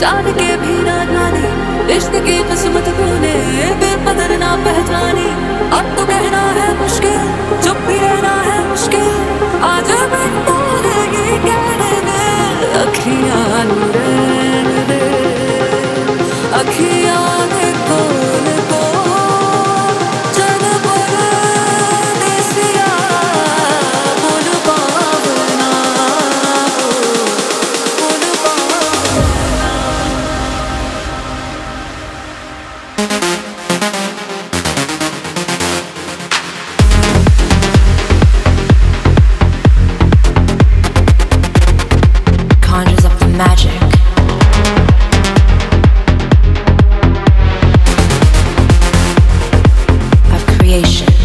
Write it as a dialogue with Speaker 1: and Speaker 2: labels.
Speaker 1: जान के भी ना जाने, इश्क की किस्मत तूने बेकदर ना पहचानी। अब तो कहना है vacation.